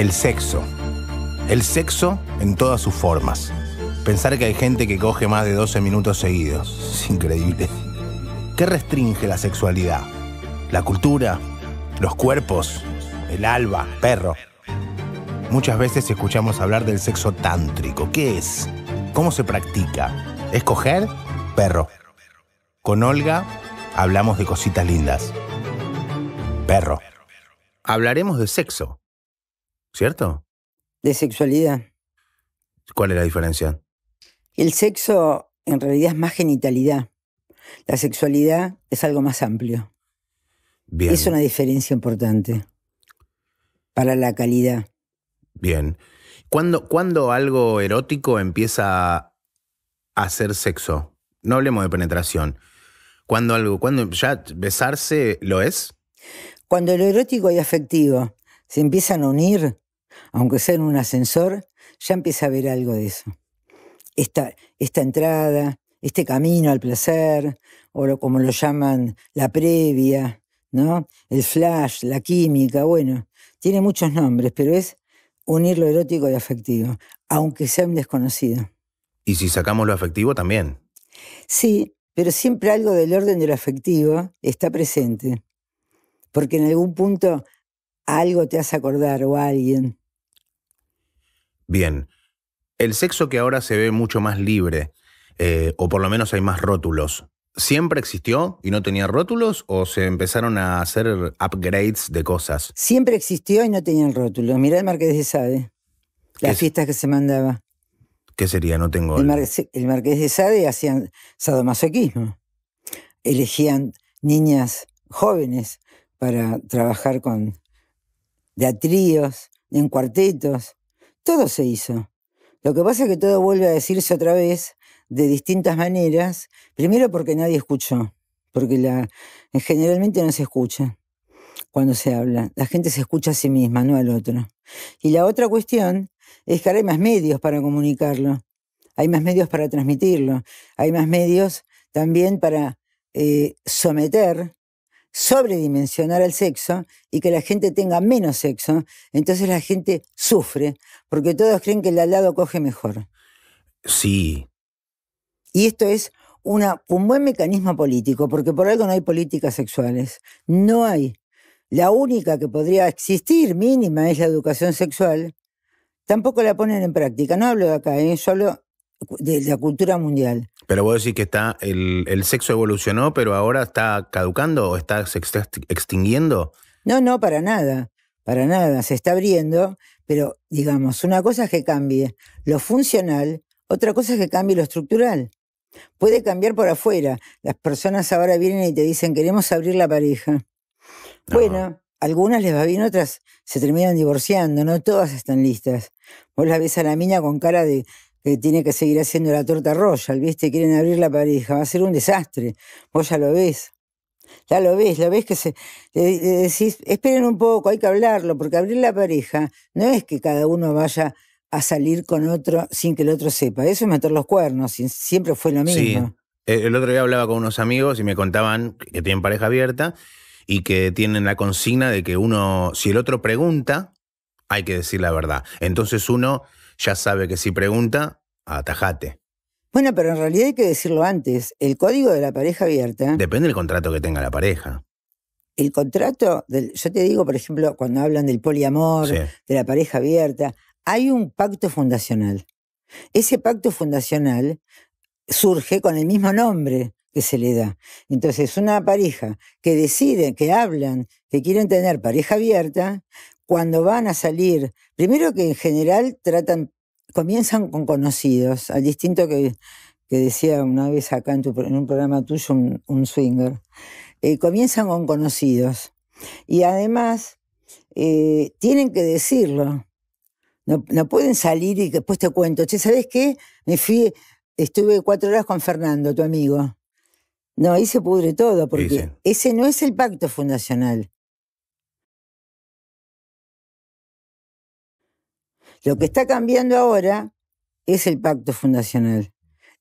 El sexo. El sexo en todas sus formas. Pensar que hay gente que coge más de 12 minutos seguidos. Es increíble. ¿Qué restringe la sexualidad? ¿La cultura? ¿Los cuerpos? ¿El alba? ¿Perro? Muchas veces escuchamos hablar del sexo tántrico. ¿Qué es? ¿Cómo se practica? ¿Es coger? Perro. Con Olga hablamos de cositas lindas. Perro. Hablaremos de sexo. ¿Cierto? De sexualidad. ¿Cuál es la diferencia? El sexo en realidad es más genitalidad. La sexualidad es algo más amplio. Bien. Es una diferencia importante para la calidad. Bien. ¿Cuándo, cuándo algo erótico empieza a ser sexo? No hablemos de penetración. ¿Cuándo algo, cuando ya besarse lo es? Cuando lo erótico y afectivo se empiezan a unir, aunque sea en un ascensor, ya empieza a haber algo de eso. Esta, esta entrada, este camino al placer, o lo, como lo llaman, la previa, ¿no? El flash, la química, bueno, tiene muchos nombres, pero es unir lo erótico y afectivo, aunque sea un desconocido. Y si sacamos lo afectivo también. Sí, pero siempre algo del orden de lo afectivo está presente, porque en algún punto algo te hace acordar o a alguien. Bien. El sexo que ahora se ve mucho más libre, eh, o por lo menos hay más rótulos, ¿siempre existió y no tenía rótulos o se empezaron a hacer upgrades de cosas? Siempre existió y no tenían rótulos. Mirá el Marqués de Sade, ¿Qué las es? fiestas que se mandaba. ¿Qué sería? No tengo. El, Mar- el Marqués de Sade hacían sadomasoquismo. Elegían niñas jóvenes para trabajar con de a tríos, en cuartetos. Todo se hizo. Lo que pasa es que todo vuelve a decirse otra vez de distintas maneras. Primero porque nadie escuchó, porque la, generalmente no se escucha cuando se habla. La gente se escucha a sí misma, no al otro. Y la otra cuestión es que ahora hay más medios para comunicarlo, hay más medios para transmitirlo, hay más medios también para eh, someter, sobredimensionar al sexo y que la gente tenga menos sexo. Entonces la gente sufre, porque todos creen que el de al lado coge mejor. Sí. Y esto es una, un buen mecanismo político, porque por algo no hay políticas sexuales. No hay. La única que podría existir, mínima, es la educación sexual. Tampoco la ponen en práctica. No hablo de acá, ¿eh? yo hablo de la cultura mundial. Pero vos decís que está el, el sexo evolucionó, pero ahora está caducando o está, se está extinguiendo. No, no, para nada. Para nada. Se está abriendo, pero digamos, una cosa es que cambie lo funcional, otra cosa es que cambie lo estructural. Puede cambiar por afuera. Las personas ahora vienen y te dicen, queremos abrir la pareja. No. Bueno, algunas les va bien, otras se terminan divorciando, no todas están listas. Vos la ves a la mina con cara de que tiene que seguir haciendo la torta royal, ¿viste? Quieren abrir la pareja, va a ser un desastre. Vos ya lo ves. Ya lo ves, lo ves que se, le, le decís, esperen un poco, hay que hablarlo, porque abrir la pareja no es que cada uno vaya a salir con otro sin que el otro sepa. Eso es meter los cuernos, y siempre fue lo Sí. mismo. El el otro día hablaba con unos amigos y me contaban que tienen pareja abierta y que tienen la consigna de que uno, si el otro pregunta, hay que decir la verdad. Entonces uno ya sabe que si pregunta, atajate. Bueno, pero en realidad hay que decirlo antes. El código de la pareja abierta, Depende del contrato que tenga la pareja. el contrato, del, yo te digo, por ejemplo, cuando hablan del poliamor, Sí. de la pareja abierta, hay un pacto fundacional. Ese pacto fundacional surge con el mismo nombre que se le da. Entonces, una pareja que decide, que hablan, que quieren tener pareja abierta, cuando van a salir, primero que en general tratan, comienzan con conocidos, al distinto que, que decía una vez acá en, tu en un programa tuyo un, un swinger, eh, comienzan con conocidos. Y además, eh, tienen que decirlo. No, no pueden salir y después te cuento, che, ¿sabes qué? Me fui, estuve cuatro horas con Fernando, tu amigo. No, ahí se pudre todo, porque Sí, sí. ese no es el pacto fundacional. Lo que está cambiando ahora es el pacto fundacional.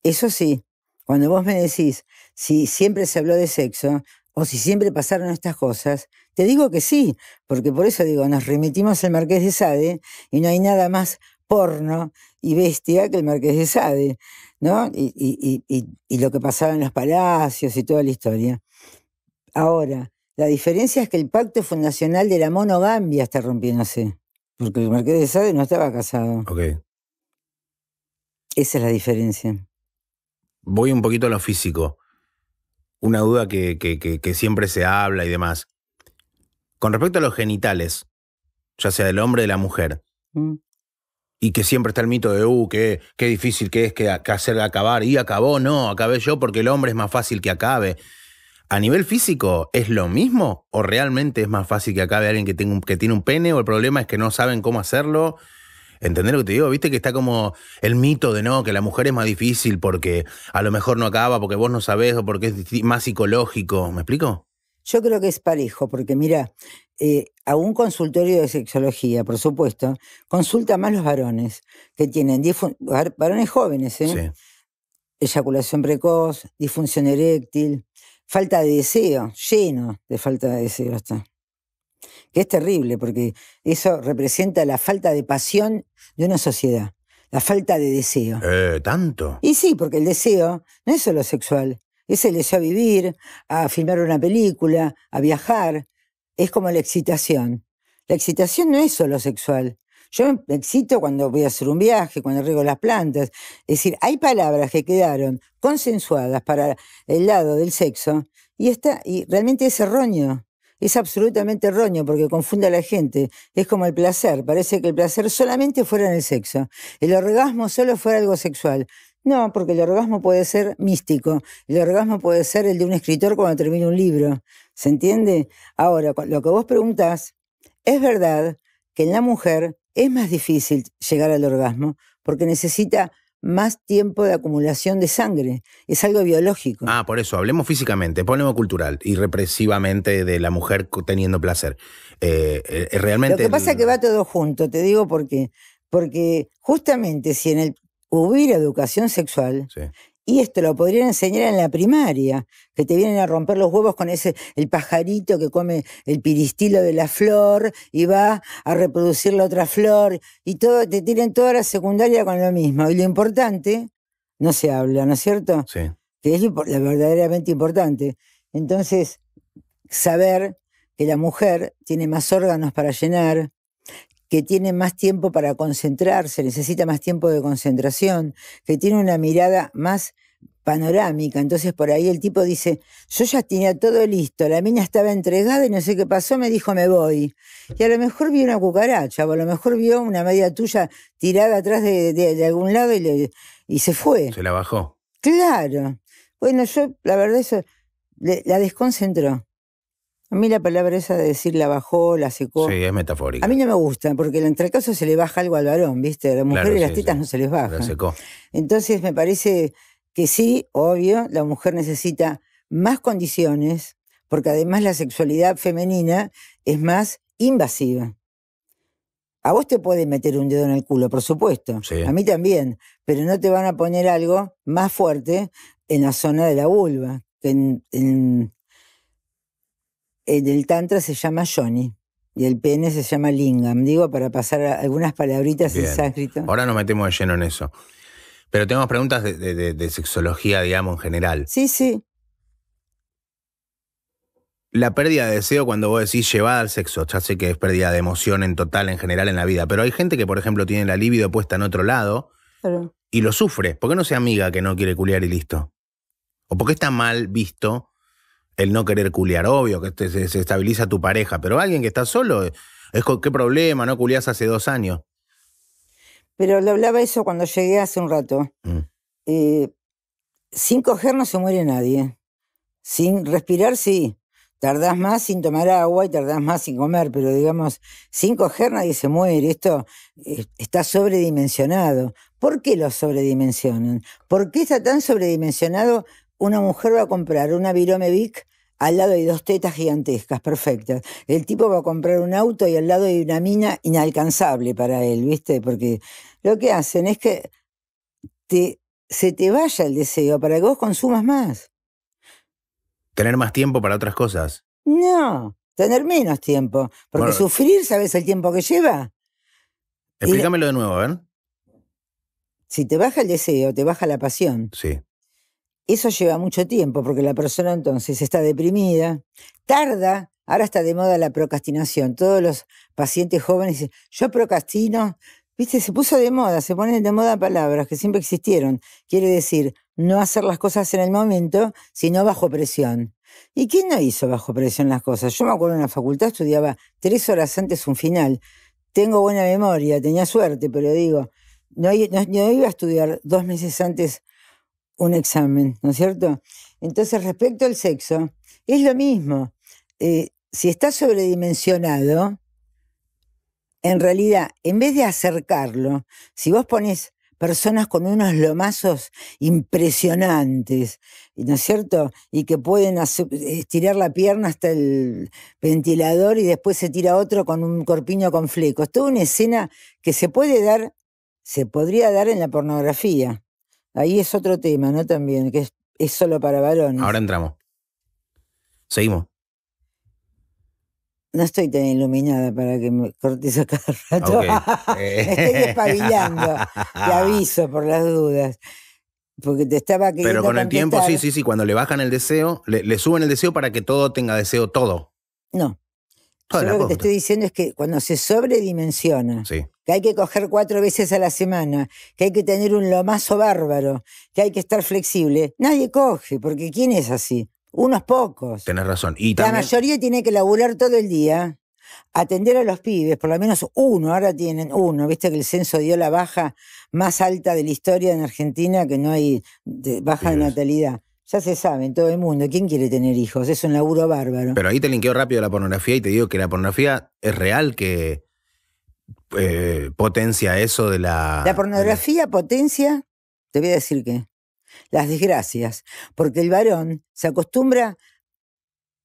Eso sí, cuando vos me decís si siempre se habló de sexo, o si siempre pasaron estas cosas, te digo que sí, porque por eso digo, nos remitimos al Marqués de Sade y no hay nada más porno y bestia que el Marqués de Sade, ¿no? Y, y lo que pasaba en los palacios y toda la historia. Ahora, la diferencia es que el pacto fundacional de la monogambia está rompiéndose, porque el Marqués de Sade no estaba casado. Ok. Esa es la diferencia. Voy un poquito a lo físico. Una duda que, que, siempre se habla y demás. Con respecto a los genitales, ya sea del hombre o de la mujer, mm. y que siempre está el mito de, uh, qué, qué difícil que es que, que hacer acabar, y acabó, no, acabé yo porque el hombre es más fácil que acabe. ¿A nivel físico es lo mismo? ¿O realmente es más fácil que acabe alguien que, tenga que tiene un pene? ¿O el problema es que no saben cómo hacerlo? ¿Entendés lo que te digo? Viste que está como el mito de no, que la mujer es más difícil porque a lo mejor no acaba, porque vos no sabés o porque es más psicológico. ¿Me explico? Yo creo que es parejo, porque mira, eh, a un consultorio de sexología, por supuesto, consulta más los varones, que tienen varones jóvenes, ¿eh? Eyaculación precoz, disfunción eréctil, falta de deseo, lleno de falta de deseo está que es terrible, porque eso representa la falta de pasión de una sociedad, la falta de deseo. Eh, ¿Tanto? Y sí, porque el deseo no es solo sexual, es el deseo a vivir, a filmar una película, a viajar, es como la excitación. La excitación no es solo sexual. Yo me excito cuando voy a hacer un viaje, cuando riego las plantas. Es decir, hay palabras que quedaron consensuadas para el lado del sexo y, está, y realmente es erróneo es absolutamente erróneo porque confunde a la gente. Es como el placer. Parece que el placer solamente fuera en el sexo. El orgasmo solo fuera algo sexual. No, porque el orgasmo puede ser místico. El orgasmo puede ser el de un escritor cuando termina un libro. ¿Se entiende? Ahora, lo que vos preguntás, es verdad que en la mujer es más difícil llegar al orgasmo porque necesita más tiempo de acumulación de sangre. Es algo biológico. Ah, por eso, hablemos físicamente, ponemos cultural y represivamente de la mujer teniendo placer. Eh, eh, realmente. Lo que pasa es que va todo junto, te digo por qué. Porque justamente si en el hubiera educación sexual, y esto lo podrían enseñar en la primaria, que te vienen a romper los huevos con ese, el pajarito que come el piristilo de la flor y va a reproducir la otra flor, y todo, te tienen toda la secundaria con lo mismo. Y lo importante, no se habla, ¿no es cierto? Sí. Que es lo, verdaderamente importante. Entonces, saber que la mujer tiene más órganos para llenar, que tiene más tiempo para concentrarse, necesita más tiempo de concentración, que tiene una mirada más panorámica. Entonces por ahí el tipo dice, yo ya tenía todo listo, la mina estaba entregada y no sé qué pasó, me dijo me voy. Y a lo mejor vio una cucaracha, o a lo mejor vio una media tuya tirada atrás de, algún lado y, y se fue. Se la bajó. Claro. Bueno, yo la verdad eso la desconcentró. A mí la palabra esa de decir la bajó, la secó. Sí, es metafórica. A mí no me gusta, porque en el caso se le baja algo al varón, ¿viste? A la mujer y las tetas no se les baja. La secó. Entonces me parece que sí, obvio, la mujer necesita más condiciones, porque además la sexualidad femenina es más invasiva. A vos te pueden meter un dedo en el culo, por supuesto. A mí también. Pero no te van a poner algo más fuerte en la zona de la vulva. Que en en el Tantra se llama Johnny y el pene se llama Lingam. Digo, para pasar algunas palabritas en sánscrito. Ahora nos metemos de lleno en eso. Pero tenemos preguntas de, sexología, digamos, en general. Sí, sí. La pérdida de deseo cuando vos decís llevada al sexo, ya sé que es pérdida de emoción en total, en general, en la vida, pero hay gente que, por ejemplo, tiene la libido puesta en otro lado y lo sufre. ¿Por qué no se amiga que no quiere culiar y listo? ¿O por qué está mal visto el no querer culiar, obvio que se, estabiliza tu pareja, pero alguien que está solo, es qué problema, no culiás hace dos años. Pero le hablaba eso cuando llegué hace un rato. Mm. Eh, sin coger no se muere nadie. Sin respirar, sí. Tardás más sin tomar agua y tardás más sin comer, pero digamos, sin coger nadie se muere. Esto eh, está sobredimensionado. ¿Por qué lo sobredimensionan? ¿Por qué está tan sobredimensionado una mujer va a comprar una Vic al lado hay dos tetas gigantescas, perfectas. El tipo va a comprar un auto y al lado hay una mina inalcanzable para él, ¿viste? Porque lo que hacen es que te, se te vaya el deseo para que vos consumas más. Tener más tiempo para otras cosas. No, tener menos tiempo. Porque Bueno. sufrir, ¿sabes el tiempo que lleva? Explícamelo de nuevo, a ver. Si te baja el deseo, te baja la pasión. Sí. Eso lleva mucho tiempo porque la persona entonces está deprimida, tarda, ahora está de moda la procrastinación. Todos los pacientes jóvenes dicen, yo procrastino, viste, se puso de moda, se ponen de moda palabras que siempre existieron. Quiere decir, no hacer las cosas en el momento, sino bajo presión. ¿Y quién no hizo bajo presión las cosas? Yo me acuerdo en la facultad estudiaba tres horas antes un final. Tengo buena memoria, tenía suerte, pero digo, no, no iba a estudiar dos meses antes un examen, ¿no es cierto? Entonces, respecto al sexo, es lo mismo. Eh, si está sobredimensionado, en realidad, en vez de acercarlo, si vos pones personas con unos lomazos impresionantes, ¿no es cierto? Y que pueden estirar la pierna hasta el ventilador y después se tira otro con un corpiño con flecos. Toda una escena que se puede dar, se podría dar en la pornografía. Ahí es otro tema, ¿no? También, que es, es solo para varones. Ahora entramos. Seguimos. No estoy tan iluminada para que me cortes a cada rato. Me estoy despabilando. Te aviso por las dudas. Porque te estaba queriendo Pero con el tiempo, sí, sí, sí. Cuando le bajan el deseo, le, le suben el deseo para que todo tenga deseo, todo. No. Toda Yo la lo que te estoy diciendo es que cuando se sobredimensiona, Sí. que hay que coger cuatro veces a la semana, que hay que tener un lomazo bárbaro, que hay que estar flexible, nadie coge, porque ¿quién es así? Unos pocos. Tenés razón. Y La también. mayoría tiene que laburar todo el día, atender a los pibes, por lo menos uno, ahora tienen uno, viste que el censo dio la baja más alta de la historia en Argentina, que no hay baja de natalidad. Ya se sabe en todo el mundo, ¿quién quiere tener hijos? Es un laburo bárbaro. Pero ahí te linkeo rápido la pornografía y te digo que la pornografía es real que eh, potencia eso de la. La pornografía potencia, te voy a decir que, las desgracias, porque el varón se acostumbra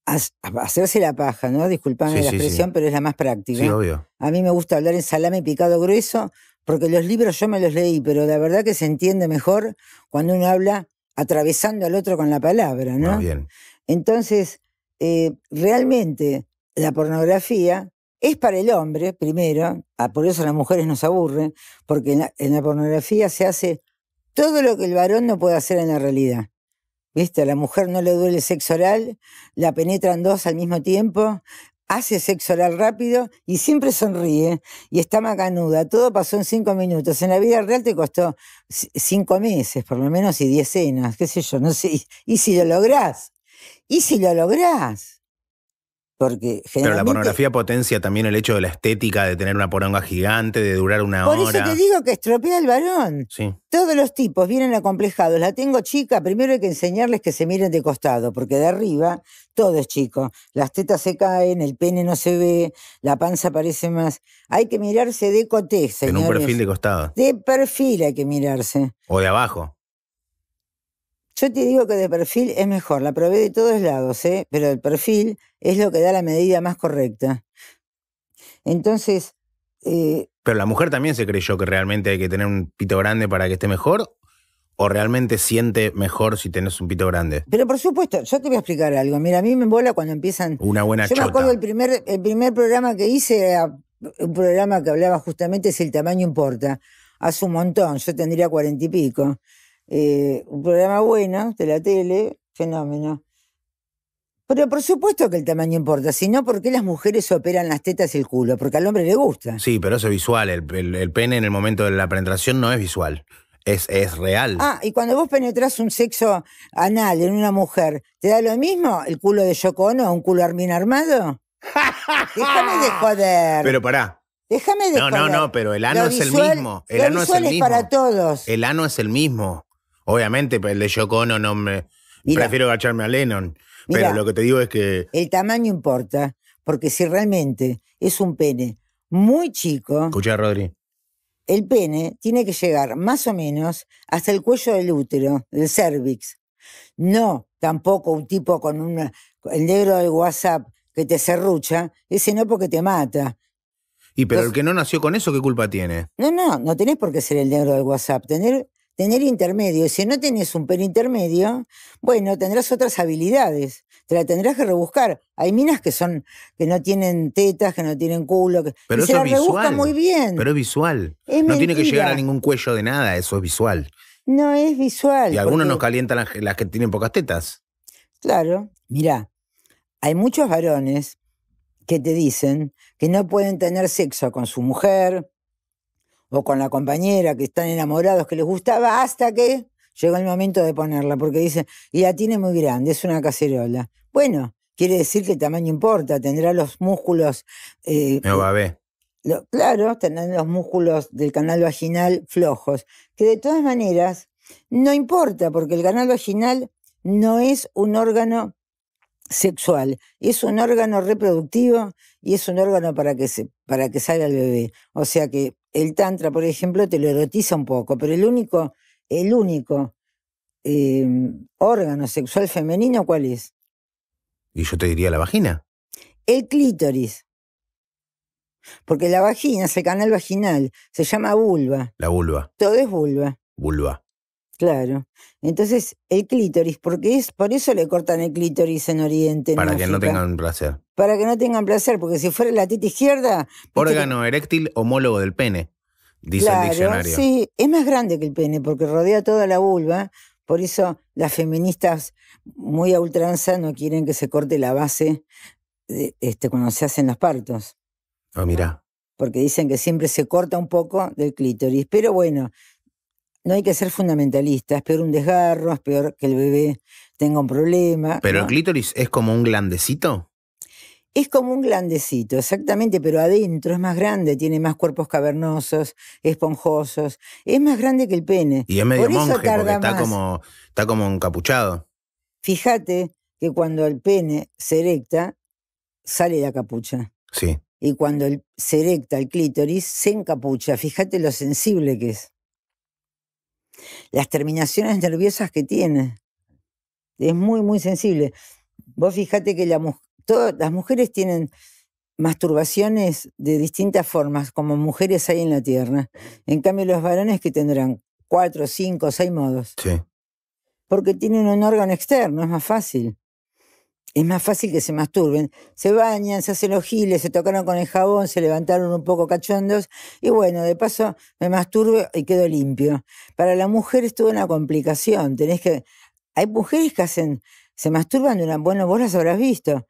a, hacerse la paja, ¿no? Disculpame Sí, la sí, sí. expresión, pero es la más práctica. Sí, obvio. A mí me gusta hablar en salame picado grueso, porque los libros yo me los leí, pero la verdad que se entiende mejor cuando uno habla atravesando al otro con la palabra, ¿no? Ah, bien. Entonces, eh, realmente la pornografía es para el hombre, primero, ah, por eso a las mujeres nos aburre, porque en la, en la pornografía se hace todo lo que el varón no puede hacer en la realidad. ¿Viste? A la mujer no le duele el sexo oral, la penetran dos al mismo tiempo, hace sexo oral rápido y siempre sonríe y está macanuda. Todo pasó en cinco minutos. En la vida real te costó cinco meses, por lo menos, y diez cenas, qué sé yo, no sé. Y si lo lográs, y si lo lográs. Porque Pero la pornografía potencia también el hecho de la estética, de tener una poronga gigante, de durar una Por hora. eso te digo que estropea al varón. Sí. Todos los tipos vienen acomplejados. La tengo chica, primero hay que enseñarles que se miren de costado, porque de arriba todo es chico. Las tetas se caen, el pene no se ve, la panza parece más. Hay que mirarse de coté, En un perfil de costado. De perfil hay que mirarse. O de abajo. Yo te digo que de perfil es mejor, la probé de todos lados, ¿eh? pero el perfil es lo que da la medida más correcta. Entonces, eh, Pero la mujer también se creyó que realmente hay que tener un pito grande para que esté mejor. ¿O realmente siente mejor si tenés un pito grande? pero por supuesto, yo te voy a explicar algo. Mira, a mí me embola cuando empiezan Una buena Yo me acuerdo el primer, el primer programa que hice, era un programa que hablaba justamente si el tamaño importa. Hace un montón, yo tendría cuarenta y pico. Eh, un programa bueno de la tele, fenómeno. Pero por supuesto que el tamaño importa, si no, ¿por qué las mujeres operan las tetas y el culo? Porque al hombre le gusta. Sí, pero eso es visual. El, el- el pene en el momento de la penetración no es visual. Es, es real. Ah, y cuando vos penetrás un sexo anal en una mujer, ¿te da lo mismo el culo de Yoko Ono o un culo Armin armado? Déjame de joder. pero pará. Déjame de No, no, joder. no, pero el ano Lo es el mismo. El lo ano es el mismo. para todos. El ano es el mismo. Obviamente, pero el de Yoko Ono no me... Mira. prefiero agacharme a Lennon. Mira. Pero lo que te digo es que... El tamaño importa, porque si realmente es un pene muy chico, Escucha, Rodri. el pene tiene que llegar más o menos hasta el cuello del útero, del cervix. No tampoco un tipo con una, el negro del WhatsApp que te serrucha, ese no porque te mata. Y pero el que no nació con eso, ¿qué culpa tiene? No, no, no tenés por qué ser el negro del WhatsApp. Tener, tener intermedio. Si no tenés un pene intermedio, bueno, tendrás otras habilidades. Te la tendrás que rebuscar. Hay minas que son, que no tienen tetas, que no tienen culo, que Pero y eso se la es rebusca visual. muy bien. Pero es visual. Es no tiene que llegar a ningún cuello de nada, eso es visual. No es visual. Y algunos porque- nos calientan las, las que tienen pocas tetas. Claro, mira, hay muchos varones que te dicen que no pueden tener sexo con su mujer o con la compañera que están enamorados, que les gustaba, hasta que llegó el momento de ponerla, porque dicen, y la tiene muy grande, es una cacerola. Bueno, quiere decir que el tamaño importa, tendrá los músculos, eh, Me va a ver. lo- claro, tendrán los músculos del canal vaginal flojos, que de todas maneras no importa, porque el canal vaginal no es un órgano sexual, es un órgano reproductivo y es un órgano para que, se, para que salga el bebé. O sea que el tantra, por ejemplo, te lo erotiza un poco, pero el único, el único eh, órgano sexual femenino, ¿cuál es? Y yo te diría la vagina. El clítoris. Porque la vagina es el canal vaginal, se llama vulva, La vulva. todo es vulva. Vulva. Claro. Entonces, el clítoris, porque es, por eso le cortan el clítoris en Oriente. en Para que no tengan placer. Para que no tengan placer, porque si fuera la teta izquierda. que- Órgano eréctil homólogo del pene, dice claro, el diccionario. Sí, es más grande que el pene, porque rodea toda la vulva. Por eso las feministas muy a ultranza no quieren que se corte la base de- este, cuando se hacen los partos. Ah, mirá. porque dicen que siempre se corta un poco del clítoris. Pero bueno, no hay que ser fundamentalista. Es peor un desgarro, es peor que el bebé tenga un problema. Pero ¿no? el clítoris es como un glandecito. Es como un glandecito, exactamente, pero adentro es más grande, tiene más cuerpos cavernosos, esponjosos. Es más grande que el pene. Y es medio Por monje, porque está más. como, está como encapuchado. Fíjate que cuando el pene se erecta, sale la capucha. Sí. Y cuando el- se erecta el clítoris, se encapucha. Fíjate lo sensible que es. Las terminaciones nerviosas que tiene. Es muy, muy sensible. Vos fíjate que la mu- todas las mujeres tienen masturbaciones de distintas formas, como mujeres hay en la tierra. En cambio, los varones que tendrán cuatro, cinco, seis modos. Sí. Porque tienen un órgano externo, es más fácil. Es más fácil que se masturben. Se bañan, se hacen los giles, se tocaron con el jabón, se levantaron un poco cachondos y bueno, de paso me masturbo y quedo limpio. Para la mujer es toda una complicación. Tenés que. Hay mujeres que hacen, se masturban de una. Bueno, vos las habrás visto.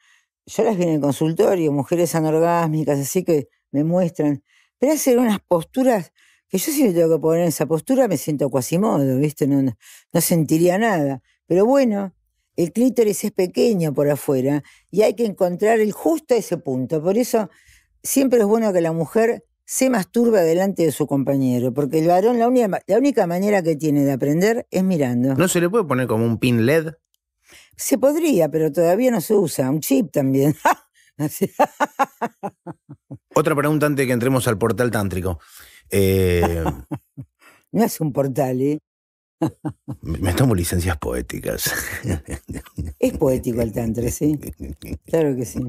Yo las vi en el consultorio, mujeres anorgásmicas, así que me muestran. Pero hacen unas posturas que yo si me tengo que poner en esa postura me siento cuasimodo, ¿viste? No, no, no sentiría nada. Pero bueno, el clítoris es pequeño por afuera y hay que encontrar el justo ese punto. Por eso siempre es bueno que la mujer se masturbe delante de su compañero, porque el varón la única, la única manera que tiene de aprender es mirando. ¿No se le puede poner como un pin LED? Se podría, pero todavía no se usa. Un chip también. Otra pregunta antes de que entremos al portal tántrico. Eh, No es un portal, ¿eh? Me tomo licencias poéticas. Es poético el tantra, sí. Claro que sí.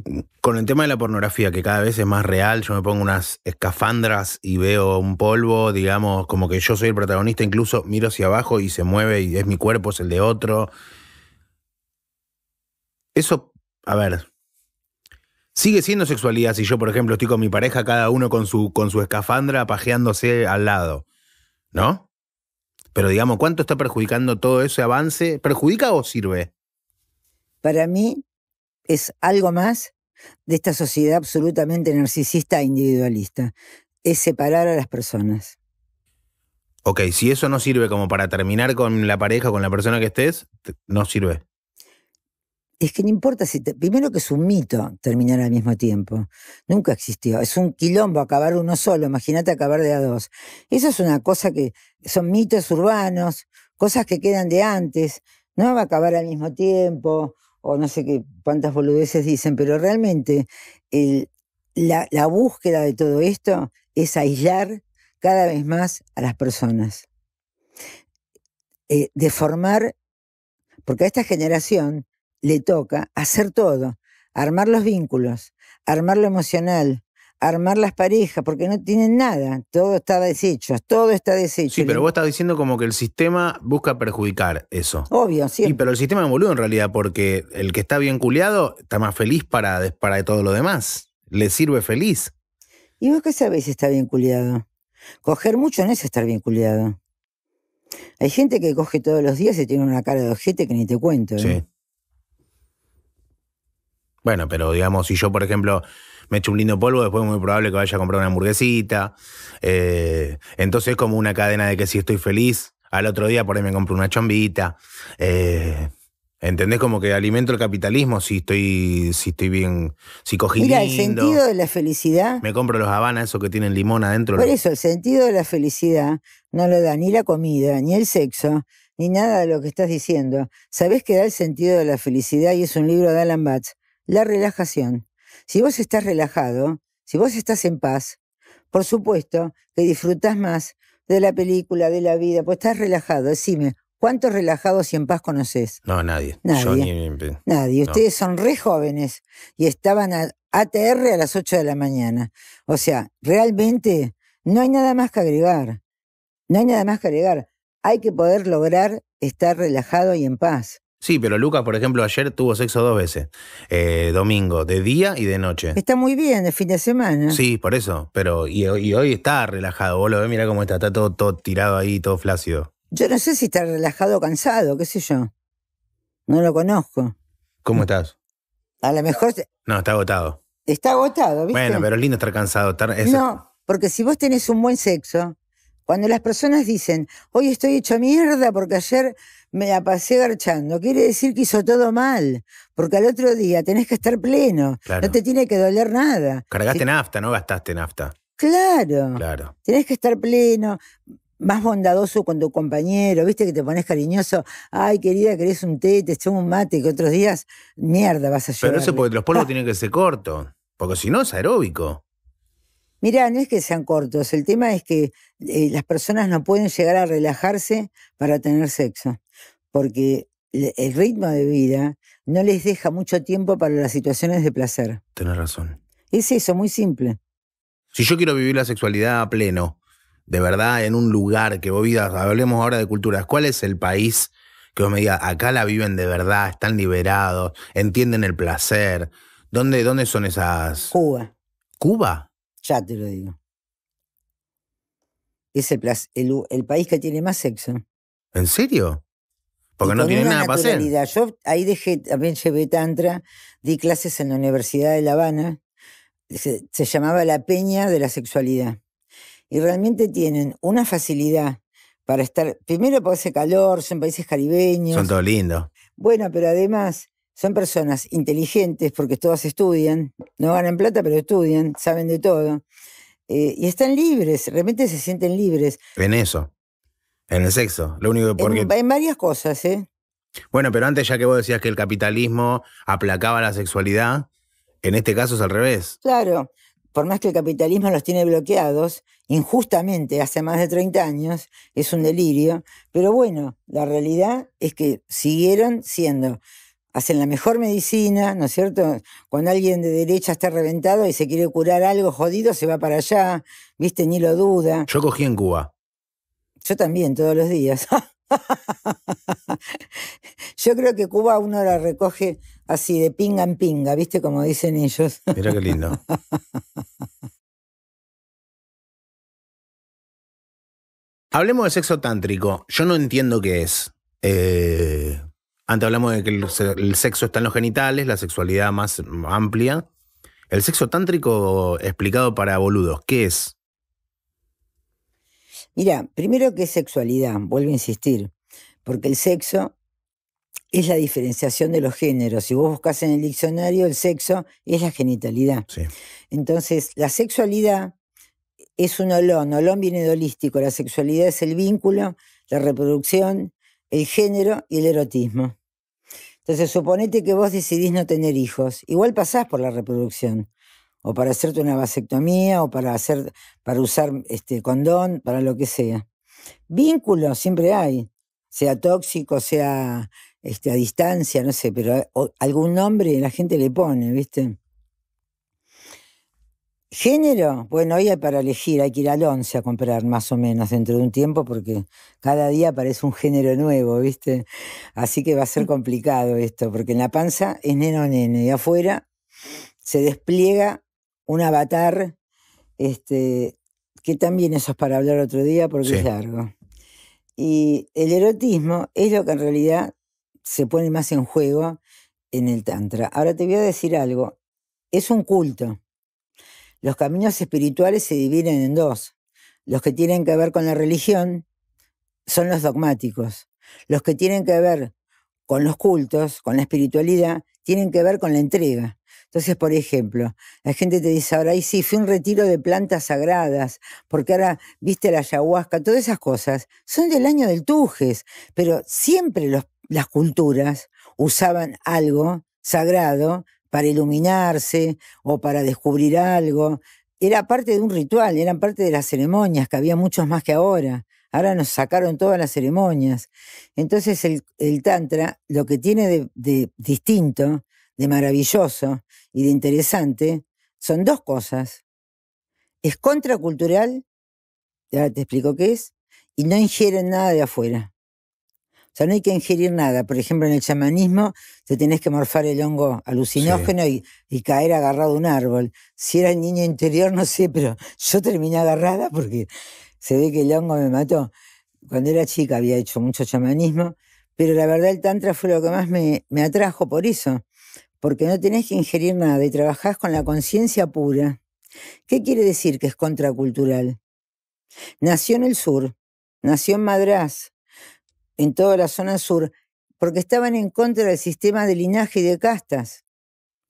Con el tema de la pornografía, que cada vez es más real, yo me pongo unas escafandras y veo un polvo, digamos, como que yo soy el protagonista, incluso miro hacia abajo y se mueve y es mi cuerpo, es el de otro. Eso, a ver, sigue siendo sexualidad si yo, por ejemplo, estoy con mi pareja, cada uno con su, con su escafandra pajeándose al lado, ¿no? Pero digamos, ¿cuánto está perjudicando todo ese avance? ¿Perjudica o sirve? Para mí es algo más de esta sociedad absolutamente narcisista e individualista. Es separar a las personas. Ok, si eso no sirve como para terminar con la pareja, con la persona que estés, no sirve. Es que no importa si... te- primero que es un mito terminar al mismo tiempo. Nunca existió. Es un quilombo acabar uno solo. Imagínate acabar de a dos. Eso es una cosa que son mitos urbanos, cosas que quedan de antes. No va a acabar al mismo tiempo, o no sé qué cuántas boludeces dicen, pero realmente la búsqueda de todo esto es aislar cada vez más a las personas. Eh, deformar, porque a esta generación le toca hacer todo, armar los vínculos, armar lo emocional, armar las parejas, porque no tienen nada, todo está deshecho, todo está deshecho. Sí, pero vos estás diciendo como que el sistema busca perjudicar eso. Obvio, sí. Sí, pero el sistema boludo en realidad, porque el que está bien culiado está más feliz para, para todo lo demás. Le sirve feliz. ¿Y vos qué sabés si está bien culiado? Coger mucho no es estar bien culiado. Hay gente que coge todos los días y tiene una cara de ojete que ni te cuento. ¿eh? Sí. Bueno, pero digamos, si yo, por ejemplo, me echo un lindo polvo, después es muy probable que vaya a comprar una hamburguesita. Eh, entonces es como una cadena de que si estoy feliz, al otro día por ahí me compro una chombita. Eh, ¿Entendés? Como que alimento el capitalismo si estoy, si estoy bien, si cogí Mira, el sentido de la felicidad. Me compro los habanas, esos que tienen limón adentro. Por eso, el sentido de la felicidad no lo da ni la comida, ni el sexo, ni nada de lo que estás diciendo. ¿Sabés qué da el sentido de la felicidad? Y es un libro de Alan Batts. La relajación. Si vos estás relajado, si vos estás en paz, por supuesto que disfrutás más de la película, de la vida, pues estás relajado. Decime, ¿cuántos relajados y en paz conoces? No, nadie. Nadie. Yo ni- Nadie. No. Ustedes son re jóvenes y estaban a ATR a las 8 de la mañana. O sea, realmente no hay nada más que agregar. No hay nada más que agregar. Hay que poder lograr estar relajado y en paz. Sí, pero Lucas, por ejemplo, ayer tuvo sexo dos veces. Eh, domingo, de día y de noche. Está muy bien el fin de semana. Sí, por eso. Pero, y, y hoy está relajado. Vos lo ves, mira cómo está, está todo, todo tirado ahí, todo flácido. Yo no sé si está relajado o cansado, qué sé yo. No lo conozco. ¿Cómo estás? A lo mejor No, está agotado. está agotado, ¿viste? Bueno, pero es lindo estar cansado. Estar, es- No, porque si vos tenés un buen sexo, cuando las personas dicen, hoy estoy hecho mierda porque ayer me la pasé garchando, quiere decir que hizo todo mal, porque al otro día tenés que estar pleno, Claro. no te tiene que doler nada. Cargaste nafta, no gastaste nafta. Claro, Claro. tenés que estar pleno, más bondadoso con tu compañero, viste que te pones cariñoso, ay querida, querés un té, te echamos un mate, que otros días, mierda vas a llevar. Pero eso porque los polvos tienen que ser cortos. Porque si no, es aeróbico. Mirá, no es que sean cortos, el tema es que eh, las personas no pueden llegar a relajarse para tener sexo, porque el ritmo de vida no les deja mucho tiempo para las situaciones de placer. Tenés razón. Es eso, muy simple. Si yo quiero vivir la sexualidad a pleno, de verdad, en un lugar que vos vivas, hablemos ahora de culturas, ¿cuál es el país que vos me digas, acá la viven de verdad, están liberados, entienden el placer? ¿Dónde, dónde son esas? Cuba, ¿Cuba? ya te lo digo. Es el, el país que tiene más sexo. ¿En serio? Porque no una nada para hacer. Yo ahí dejé, también llevé tantra, di clases en la Universidad de La Habana, se, se llamaba La Peña de la Sexualidad. Y realmente tienen una facilidad para estar, primero por ese calor, son países caribeños. Son todos lindos. Bueno, pero además son personas inteligentes porque todas estudian, no ganan plata, pero estudian, saben de todo. eh, y están libres, realmente se sienten libres. En eso. En el sexo. Lo único que porque. En, en varias cosas, ¿eh? Bueno, pero antes ya que vos decías que el capitalismo aplacaba la sexualidad, en este caso es al revés. Claro, por más que el capitalismo los tiene bloqueados, injustamente hace más de 30 años, es un delirio, pero bueno, la realidad es que siguieron siendo, hacen la mejor medicina, ¿no es cierto? Cuando alguien de derecha está reventado y se quiere curar algo jodido, se va para allá, viste, ni lo duda. Yo cogí en Cuba. Yo también, todos los días. Yo creo que Cuba uno la recoge así de pinga en pinga, ¿viste? Como dicen ellos. Mira qué lindo. Hablemos de sexo tántrico. Yo no entiendo qué es. Eh, antes hablamos de que el, se- el sexo está en los genitales, la sexualidad más amplia. El sexo tántrico explicado para boludos, ¿qué es? Mira, primero que es sexualidad, vuelvo a insistir, porque el sexo es la diferenciación de los géneros. Si vos buscas en el diccionario, el sexo es la genitalidad. Sí. Entonces, la sexualidad es un olón, olón viene de holístico, la sexualidad es el vínculo, la reproducción, el género y el erotismo. Entonces, suponete que vos decidís no tener hijos, igual pasás por la reproducción, o para hacerte una vasectomía, o para hacer, para usar este condón, para lo que sea. Vínculo siempre hay, sea tóxico, sea este, a distancia, no sé, pero algún nombre la gente le pone, ¿viste? Género, bueno, hoy hay para elegir, hay que ir al 11 a comprar más o menos dentro de un tiempo porque cada día aparece un género nuevo, ¿viste? Así que va a ser mm. complicado esto, porque en la panza es neno o nene y afuera se despliega un avatar, este, que también eso es para hablar otro día porque es largo. Y el erotismo es lo que en realidad se pone más en juego en el Tantra. Ahora te voy a decir algo, es un culto los caminos espirituales se dividen en dos. Los que tienen que ver con la religión son los dogmáticos. Los que tienen que ver con los cultos, con la espiritualidad, tienen que ver con la entrega. Entonces, por ejemplo, la gente te dice ahora, ahí sí, fue un retiro de plantas sagradas, porque ahora viste la ayahuasca, todas esas cosas son del año del Tujes, pero siempre las culturas usaban algo sagrado para iluminarse o para descubrir algo. Era parte de un ritual, eran parte de las ceremonias, que había muchos más que ahora. Ahora nos sacaron todas las ceremonias. Entonces el, Tantra lo que tiene de distinto, de maravilloso y de interesante son dos cosas. Es contracultural, ya te explico qué es, y no ingieren nada de afuera. O sea, no hay que ingerir nada. Por ejemplo, en el chamanismo te tenés que morfar el hongo alucinógeno y, caer agarrado a un árbol. Si era niño interior, no sé, pero yo terminé agarrada porque se ve que el hongo me mató. Cuando era chica había hecho mucho chamanismo, pero la verdad el tantra fue lo que más me, me atrajo por eso, porque no tenés que ingerir nada y trabajás con la conciencia pura. ¿Qué quiere decir que es contracultural? Nació en el sur, nació en Madrás, en toda la zona sur, porque estaban en contra del sistema de linaje y de castas,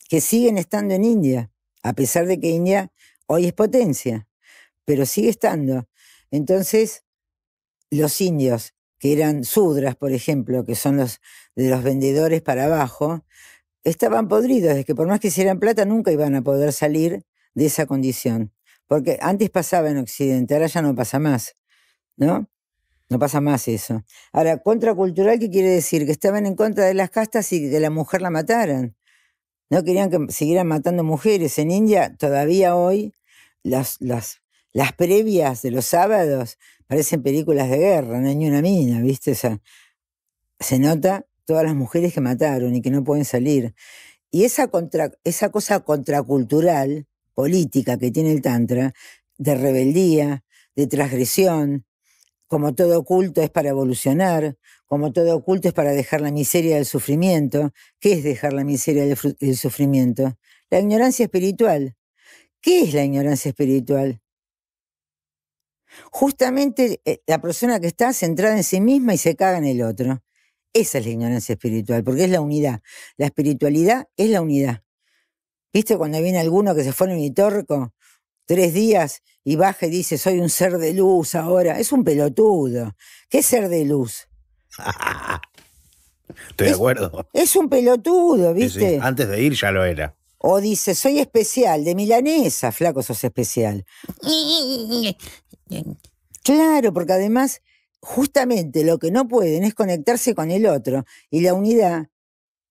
que siguen estando en India, a pesar de que India hoy es potencia, pero sigue estando. Entonces, los indios, que eran sudras, por ejemplo, que son los de los vendedores para abajo, estaban podridos, de que por más que hicieran plata nunca iban a poder salir de esa condición. Porque antes pasaba en Occidente, ahora ya no pasa más, ¿no? No pasa más eso. Ahora, contracultural, ¿qué quiere decir? Que estaban en contra de las castas y que la mujer la mataran. No querían que siguieran matando mujeres. En India, todavía hoy, las, las, previas de los sábados parecen películas de guerra, no hay ni una mina, ¿viste? O se nota todas las mujeres que mataron y que no pueden salir. Y esa, contra, esa cosa contracultural, política que tiene el Tantra, de rebeldía, de transgresión, como todo oculto es para evolucionar, como todo oculto es para dejar la miseria del sufrimiento. ¿Qué es dejar la miseria del, sufrimiento? La ignorancia espiritual. ¿Qué es la ignorancia espiritual? Justamente eh, la persona que está centrada en sí misma y se caga en el otro. Esa es la ignorancia espiritual, porque es la unidad. La espiritualidad es la unidad. ¿Viste cuando viene alguno que se fue en mi torco tres días y baja y dice, soy un ser de luz ahora. Es un pelotudo. ¿Qué ser de luz? Estoy de acuerdo. Es un pelotudo, ¿viste? Antes de ir ya lo era. O dice, soy especial, de milanesa, flaco, sos especial. claro, porque además, justamente lo que no pueden es conectarse con el otro. Y la unidad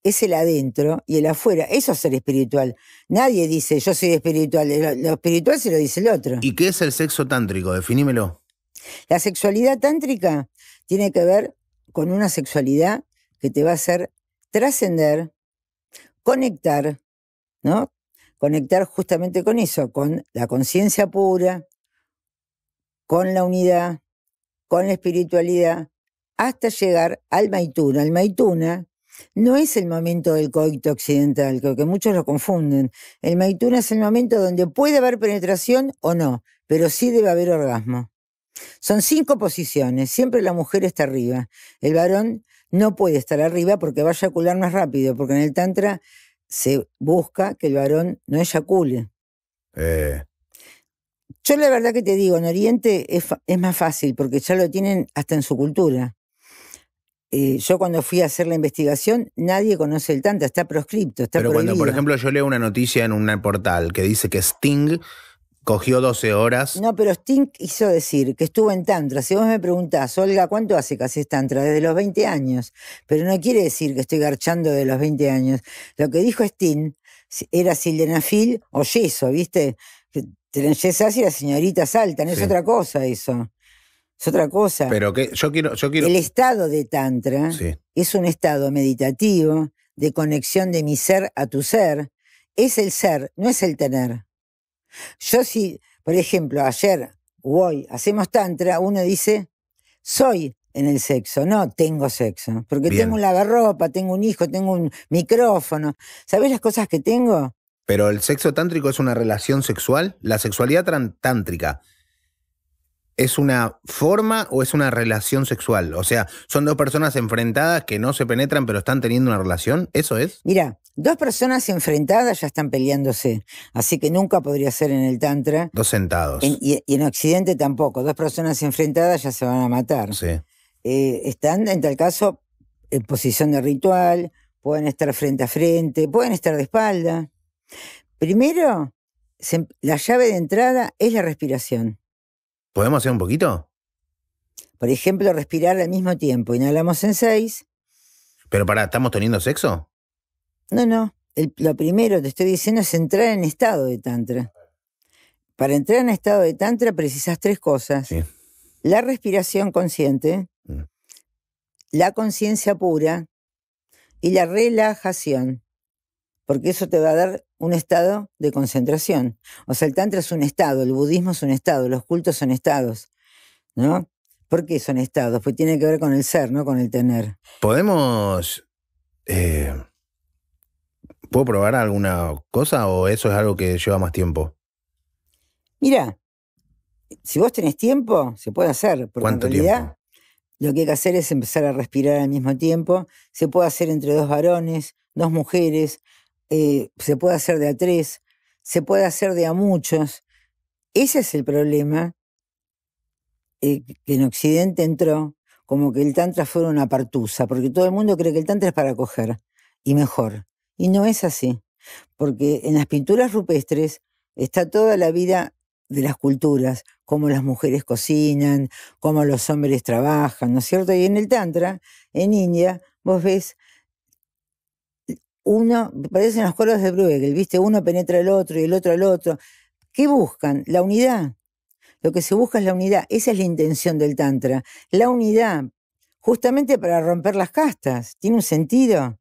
es el adentro y el afuera. Eso es ser espiritual. Nadie dice yo soy espiritual. Lo, espiritual se lo dice el otro. ¿Y qué es el sexo tántrico? Definímelo. La sexualidad tántrica tiene que ver con una sexualidad que te va a hacer trascender, conectar, ¿no? Conectar justamente con eso, con la conciencia pura, con la unidad, con la espiritualidad, hasta llegar al Maituna. El Maituna no es el momento del coito occidental, creo que muchos lo confunden. El maituna es el momento donde puede haber penetración o no, pero sí debe haber orgasmo. Son cinco posiciones, siempre la mujer está arriba. El varón no puede estar arriba porque va a eyacular más rápido, porque en el tantra se busca que el varón no eyacule. Eh. Yo la verdad que te digo, en Oriente es, es más fácil porque ya lo tienen hasta en su cultura. Eh, yo cuando fui a hacer la investigación, nadie conoce el Tantra, está proscripto, está Pero cuando, por ejemplo, yo leo una noticia en un portal que dice que Sting cogió 12 horas. No, pero Sting hizo decir que estuvo en Tantra. Si vos me preguntás, Olga, ¿cuánto hace que haces Tantra? Desde los 20 años. Pero no quiere decir que estoy garchando de los 20 años. Lo que dijo Sting era sildenafil o yeso, ¿viste? Te enyesás y las señoritas saltan, es Sí. otra cosa eso. Es otra cosa. Pero que yo quiero, yo quiero. El estado de Tantra Sí. es un estado meditativo de conexión de mi ser a tu ser. Es el ser, no es el tener. Yo si, por ejemplo, ayer o hoy hacemos Tantra, uno dice, soy en el sexo, no tengo sexo. Porque Bien. tengo un lavarropa, tengo un hijo, tengo un micrófono. ¿Sabes las cosas que tengo? Pero el sexo tántrico es una relación sexual. La sexualidad tántrica es una forma o es una relación sexual. O sea, son dos personas enfrentadas que no se penetran pero están teniendo una relación. ¿Eso es? Mira, dos personas enfrentadas ya están peleándose. Así que nunca podría ser en el Tantra. Dos sentados. En- y, y en Occidente tampoco. Dos personas enfrentadas ya se van a matar. Sí. Eh, están, en tal caso, en posición de ritual, pueden estar frente a frente, pueden estar de espalda. Primero, se- la llave de entrada es la respiración. ¿Podemos hacer un poquito? Por ejemplo, respirar al mismo tiempo. Inhalamos en seis. Pero para, ¿estamos teniendo sexo? No, no. El- lo primero, te estoy diciendo, es entrar en estado de tantra. Para entrar en estado de tantra precisas tres cosas. Sí. La respiración consciente, Mm. la conciencia pura y la relajación. Porque eso te va a dar un estado de concentración. O sea, el tantra es un estado, el budismo es un estado, los cultos son estados. ¿No? ¿Por qué son estados? Pues tiene que ver con el ser, no con el tener. ¿Podemos... eh, ¿Puedo probar alguna cosa o eso es algo que lleva más tiempo? Mira, si vos tenés tiempo, se puede hacer. Porque ¿Cuánto en realidad, tiempo? Lo que hay que hacer es empezar a respirar al mismo tiempo. Se puede hacer entre dos varones, dos mujeres, eh, se puede hacer de a tres, se puede hacer de a muchos. Ese es el problema eh, que en Occidente entró como que el Tantra fuera una partusa, porque todo el mundo cree que el Tantra es para coger, y mejor. Y no es así, porque en las pinturas rupestres está toda la vida de las culturas, cómo las mujeres cocinan, cómo los hombres trabajan, ¿no es cierto? Y en el Tantra, en India, vos ves uno, parecen los coros de Bruegel, ¿viste? Uno penetra al otro y el otro al otro. ¿Qué buscan? La unidad. Lo que se busca es la unidad. Esa es la intención del Tantra. La unidad, justamente para romper las castas. Tiene un sentido.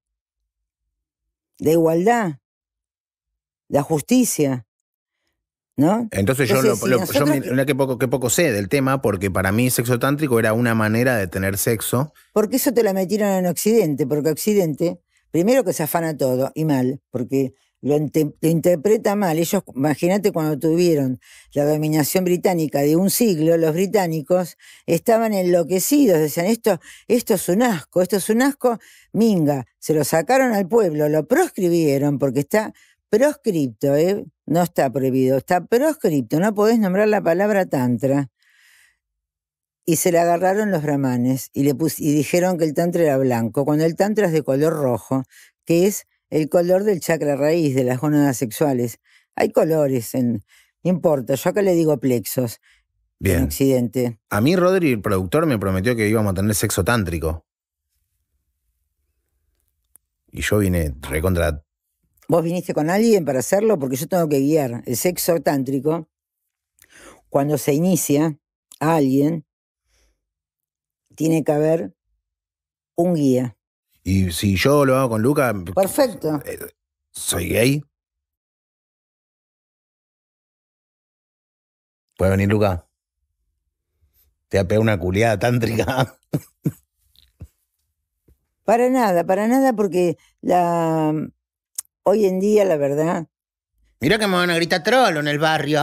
La igualdad, la justicia. ¿No? Entonces yo, Entonces, lo, si lo- yo que- poco, que poco sé del tema, porque para mí sexo tántrico era una manera de tener sexo. Porque eso te la metieron en Occidente, porque Occidente, primero que se afana todo, y mal, porque lo, interpreta mal. Ellos, imagínate cuando tuvieron la dominación británica de un siglo, los británicos estaban enloquecidos, decían, esto, esto es un asco, esto es un asco, minga, se lo sacaron al pueblo, lo proscribieron, porque está proscripto, ¿eh? no está prohibido, está proscripto, no podés nombrar la palabra tantra y se la agarraron los brahmanes y, le pus- y dijeron que el tantra era blanco, cuando el tantra es de color rojo, que es el color del chakra raíz de las gónadas sexuales. Hay colores, en, no importa, yo acá le digo plexos en Bien. Occidente. A mí Rodri, el productor, me prometió que íbamos a tener sexo tántrico. Y yo vine recontra. ¿Vos viniste con alguien para hacerlo? Porque yo tengo que guiar. El sexo tántrico, cuando se inicia a alguien, tiene que haber un guía. Y si yo lo hago con Luca, Perfecto. eh, ¿soy gay? ¿Puede venir Luca? Te va a pegar una culiada tántrica. Para nada, para nada, porque la hoy en día, la verdad, Mira que me van a gritar trolo en el barrio.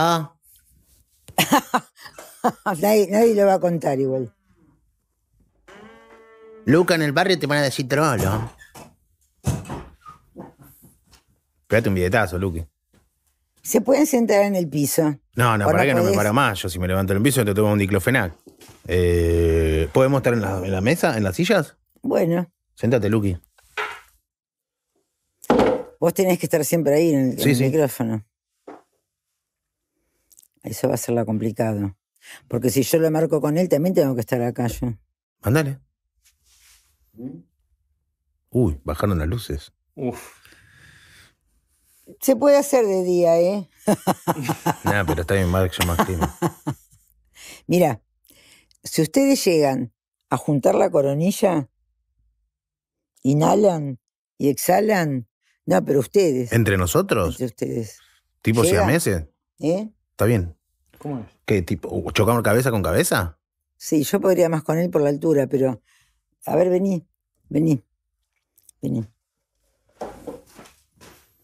nadie, nadie lo va a contar igual. Luca, en el barrio te van a decir trolo. Pégate un billetazo, Luque. Se pueden sentar en el piso. No, no, para no que no me paro más. Yo si me levanto en el piso te tomo un diclofenac. Eh, ¿Podemos estar en la, en la mesa, en las sillas? Bueno, Séntate, Luqui. vos tenés que estar siempre ahí en el, en Sí, el sí. micrófono. Eso va a ser la complicado. Porque si yo lo marco con él, también tengo que estar acá yo. Mándale. Uy, bajaron las luces. Uf. Se puede hacer de día, ¿eh? no, pero está bien, más que yo más clima. Mira, si ustedes llegan a juntar la coronilla, inhalan y exhalan. No, pero ustedes. ¿Entre nosotros? Entre ustedes. ¿Tipo Llega. siameses? ¿Eh? Está bien. ¿Cómo es? ¿Qué tipo? ¿Chocamos cabeza con cabeza? Sí, yo podría más con él por la altura, pero. A ver, vení, vení, vení.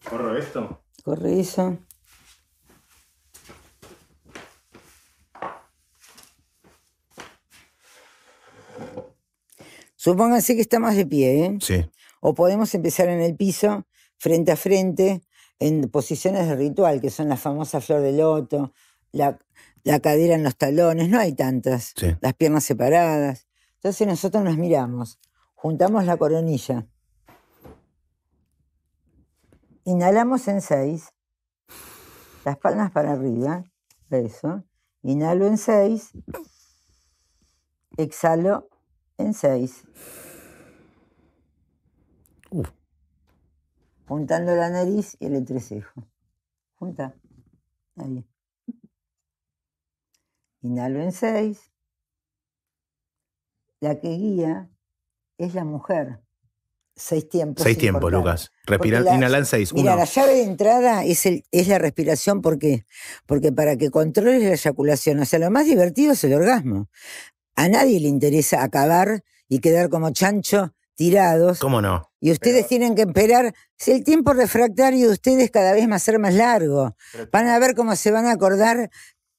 ¿Corro esto? Corre eso. Supónganse que estamos de pie, ¿eh? Sí. O podemos empezar en el piso, frente a frente, en posiciones de ritual, que son la famosa flor de loto, la, la cadera en los talones, no hay tantas, Sí. las piernas separadas. Entonces nosotros nos miramos, juntamos la coronilla, inhalamos en seis, las palmas para arriba, eso, inhalo en seis, exhalo en seis. Uf. Juntando la nariz y el entrecejo. Junta. Ahí. Inhalo en seis. La que guía es la mujer. Seis tiempos. Seis tiempos. Lucas. Respira, Porque la- inhala en seis. Mira, Uno. la llave de entrada es, el, es la respiración. ¿Por qué? Porque para que controles la eyaculación, o sea, lo más divertido es el orgasmo. A nadie le interesa acabar y quedar como chancho tirados. ¿Cómo no? Y ustedes tienen que esperar, si el tiempo refractario de ustedes cada vez va a ser más largo. Pero- Van a ver cómo se van a acordar.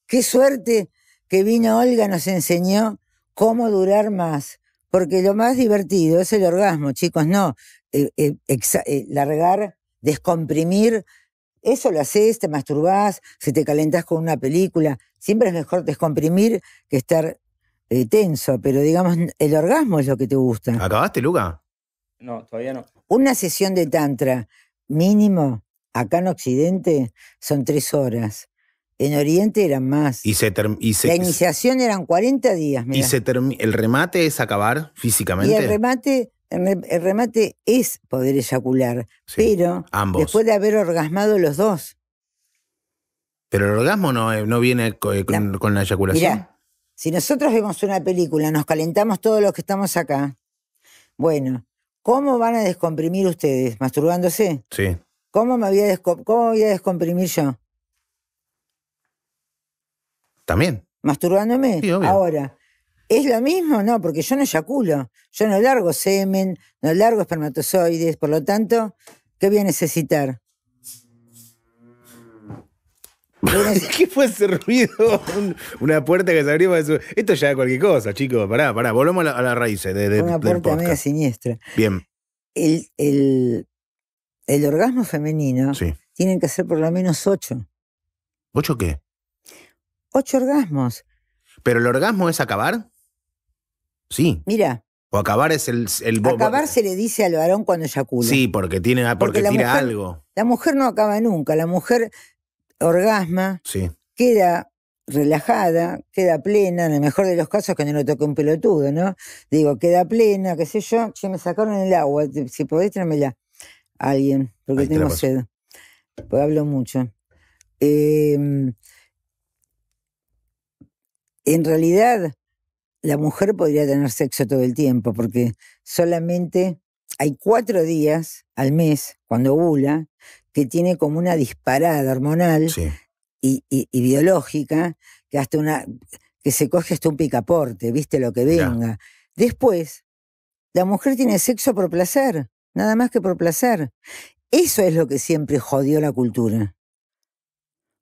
Qué suerte que vino Olga, nos enseñó cómo durar más. Porque lo más divertido es el orgasmo, chicos, no. eh, eh, exa- eh, largar, descomprimir. Eso lo haces, te masturbás, si te calentás con una película. Siempre es mejor descomprimir que estar eh, tenso. Pero digamos, el orgasmo es lo que te gusta. ¿Acabaste, Luca? No, todavía no. Una sesión de tantra mínimo acá en Occidente son tres horas. En Oriente eran más. Y se, y se, La iniciación eran 40 días. y mirá. se termi- el remate es acabar físicamente. Y el remate, el re- el remate es poder eyacular, Sí, pero ambos. después de haber orgasmado los dos. Pero el orgasmo no, eh, no viene eh, con, la eyaculación. Mirá, si nosotros vemos una película, nos calentamos todos los que estamos acá. Bueno, ¿cómo van a descomprimir ustedes? ¿Masturbándose? Sí. ¿Cómo me voy a, cómo voy a descomprimir yo? También. masturbándome. Sí, obvio. Ahora, ¿es lo mismo? No, porque yo no eyaculo. Yo no largo semen, no largo espermatozoides, por lo tanto, ¿qué voy a necesitar? ¿Qué fue ese ruido? Un- una puerta que se abrió. para su- Esto ya es cualquier cosa, chicos. Pará, pará. Volvemos a la, a la raíz de, de- una del puerta media podcast. siniestra. Bien, El, el, el orgasmo femenino sí. tienen que ser por lo menos ocho. ¿Ocho qué? Ocho orgasmos. ¿Pero el orgasmo es acabar? Sí. Mira, O acabar es el. el acabar se le dice al varón cuando eyacula. Sí, porque, tiene, porque, Porque tira mujer- algo. La mujer no acaba nunca. La mujer orgasma, Sí. queda relajada, queda plena, en el mejor de los casos que no lo toque un pelotudo, ¿no? Digo, queda plena, qué sé yo, che, me sacaron el agua, si podés tráemela a alguien, porque Ahí tengo sed, porque hablo mucho. Eh, en realidad, la mujer podría tener sexo todo el tiempo, porque solamente hay cuatro días al mes, cuando ovula, que tiene como una disparada hormonal Sí. y, y- y biológica que hasta una que se coge hasta un picaporte, viste lo que Ya. venga. Después, la mujer tiene sexo por placer, nada más que por placer. Eso es lo que siempre jodió la cultura.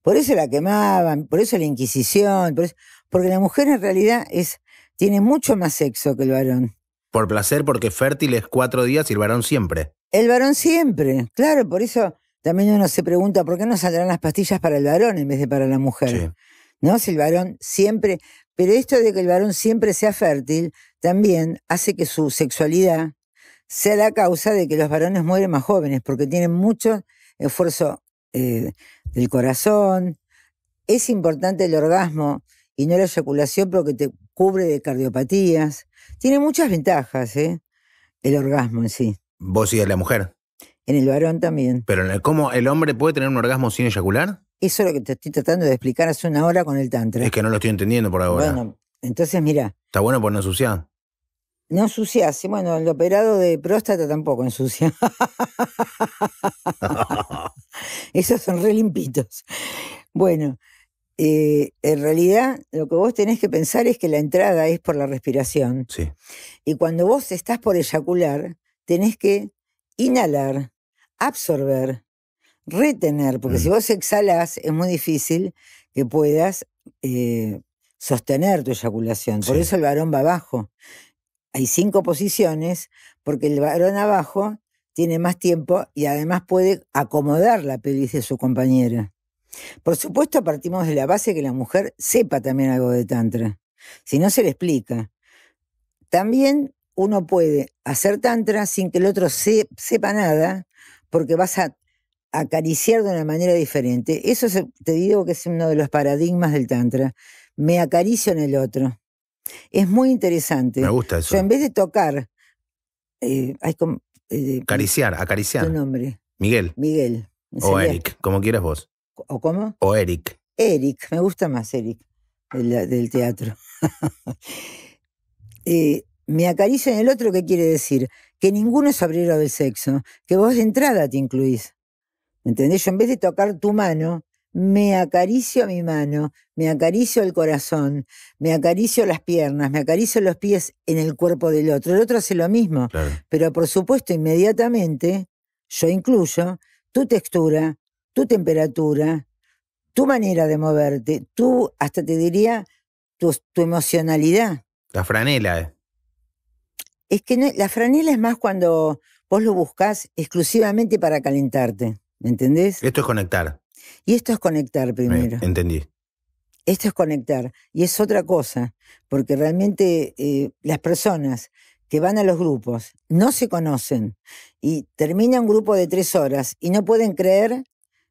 Por eso la quemaban, por eso la Inquisición, por eso- porque la mujer en realidad es, tiene mucho más sexo que el varón. Por placer, porque fértil es cuatro días y el varón siempre. El varón siempre, claro, por eso también uno se pregunta por qué no saldrán las pastillas para el varón en vez de para la mujer. Sí. ¿no? Si el varón siempre, pero esto de que el varón siempre sea fértil también hace que su sexualidad sea la causa de que los varones mueren más jóvenes, porque tienen mucho esfuerzo eh, del corazón. Es importante el orgasmo y no la eyaculación porque te cubre de cardiopatías. Tiene muchas ventajas, ¿eh? El orgasmo en sí. Vos y la mujer. En el varón también. Pero ¿cómo el hombre puede tener un orgasmo sin eyacular? Eso es lo que te estoy tratando de explicar hace una hora con el tantra. Es que no lo estoy entendiendo por ahora. bueno, entonces mira, Está bueno por no ensuciar. no ensucias. Bueno, el operado de próstata tampoco ensucia. Esos son re limpitos. Bueno, eh, en realidad lo que vos tenés que pensar es que la entrada es por la respiración. Sí. Y cuando vos estás por eyacular, tenés que inhalar, absorber, retener, porque Mm. si vos exhalas es muy difícil que puedas eh, sostener tu eyaculación. Por Sí. eso el varón va abajo. Hay cinco posiciones, porque el varón abajo tiene más tiempo y además puede acomodar la pelvis de su compañera. Por supuesto, partimos de la base que la mujer sepa también algo de Tantra. Si no, se le explica. También uno puede hacer Tantra sin que el otro se- sepa nada, porque vas a acariciar de una manera diferente. Eso te digo que es uno de los paradigmas del Tantra. Me acaricio en el otro. Es muy interesante. Me gusta eso. Yo en vez de tocar, eh, hay como, eh, Acariciar, tu acariciar. nombre, Miguel. Miguel. ¿me O? Eric, como quieras vos. ¿O cómo? O Eric. Eric, me gusta más Eric, del, del teatro. Eh, me acaricio en el otro, ¿qué quiere decir? Que ninguno es obrero del sexo, que vos de entrada te incluís. ¿Entendés? Yo en vez de tocar tu mano, me acaricio mi mano, me acaricio el corazón, me acaricio las piernas, me acaricio los pies en el cuerpo del otro. El otro hace lo mismo. Claro. Pero por supuesto, inmediatamente yo incluyo tu textura, tu temperatura, tu manera de moverte, tú, hasta te diría, tu, tu emocionalidad. La franela. eh. Es que no- la franela es más cuando vos lo buscas exclusivamente para calentarte, ¿me entendés? Esto es conectar. Y esto es conectar Eh, primero. entendí. Esto es conectar. Y es otra cosa, porque realmente eh, las personas que van a los grupos no se conocen y termina un grupo de tres horas y no pueden creer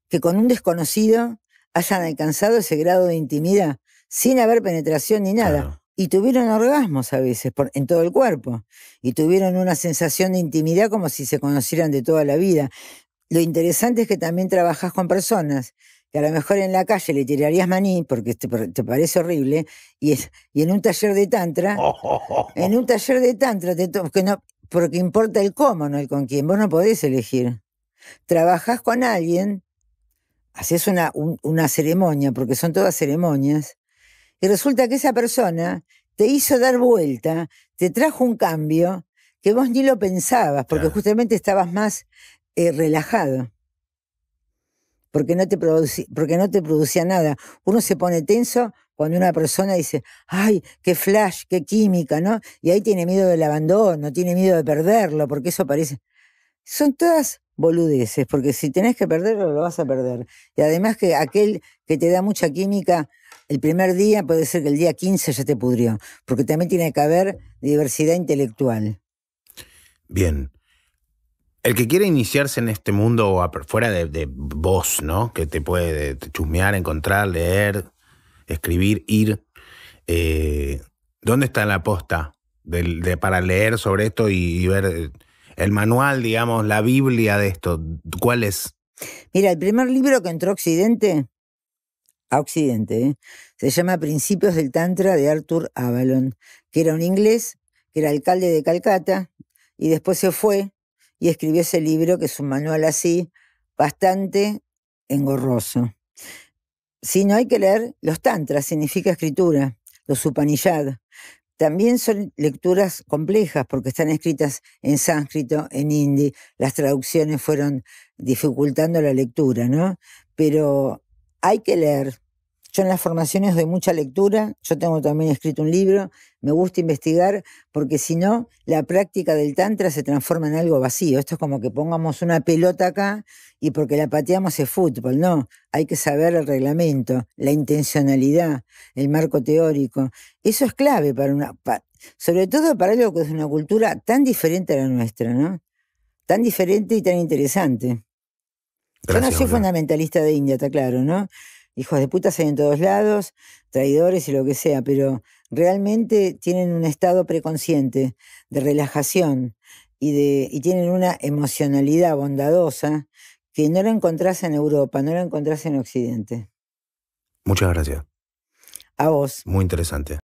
que con un desconocido hayan alcanzado ese grado de intimidad sin haber penetración ni nada. Claro. Y tuvieron orgasmos a veces por- en todo el cuerpo. Y tuvieron una sensación de intimidad como si se conocieran de toda la vida. Lo interesante es que también trabajas con personas que a lo mejor en la calle le tirarías maní porque te, te parece horrible, y, es- y en un taller de tantra, en un taller de tantra, te que no, porque importa el cómo, no el con quién, vos no podés elegir. Trabajás con alguien, haces una, un- una ceremonia, porque son todas ceremonias, y resulta que esa persona te hizo dar vuelta, te trajo un cambio que vos ni lo pensabas, porque Claro. justamente estabas más eh, relajado. Porque no, te produci- porque no te producía nada. Uno se pone tenso cuando una persona dice, ay, qué flash, qué química, ¿no? Y ahí tiene miedo del abandono, tiene miedo de perderlo, porque eso parece... Son todas boludeces, porque si tenés que perderlo, lo vas a perder. Y además que aquel que te da mucha química, el primer día puede ser que el día 15 ya te pudrió, porque también tiene que haber diversidad intelectual. Bien. El que quiere iniciarse en este mundo fuera de, vos, ¿no? Que te puede chusmear, encontrar, leer, escribir, ir. eh, ¿Dónde está la posta de, para leer sobre esto y, y ver eh, el manual, digamos, la Biblia de esto? ¿Cuál es? Mira, el primer libro que entró a Occidente, a Occidente, ¿eh? se llama Principios del Tantra de Arthur Avalon, que era un inglés, que era alcalde de Calcata, y después se fue y escribió ese libro, que es un manual así, bastante engorroso. Si no hay que leer, los tantras significa escritura, los Upanishad. También son lecturas complejas porque están escritas en sánscrito, en hindi, las traducciones fueron dificultando la lectura, ¿no? Pero hay que leer. Yo en las formaciones doy mucha lectura, yo tengo también escrito un libro, me gusta investigar, porque si no, la práctica del tantra se transforma en algo vacío. Esto es como que pongamos una pelota acá y porque la pateamos es fútbol, no. Hay que saber el reglamento, la intencionalidad, el marco teórico. Eso es clave para una, sobre todo para algo que es una cultura tan diferente a la nuestra, ¿no? Tan diferente y tan interesante. Yo no soy fundamentalista de India, está claro, ¿no? Hijos de putas hay en todos lados, traidores y lo que sea, pero realmente tienen un estado preconsciente de relajación y, de, y tienen una emocionalidad bondadosa que no la encontrás en Europa, no la encontrás en Occidente. Muchas gracias. A vos. Muy interesante.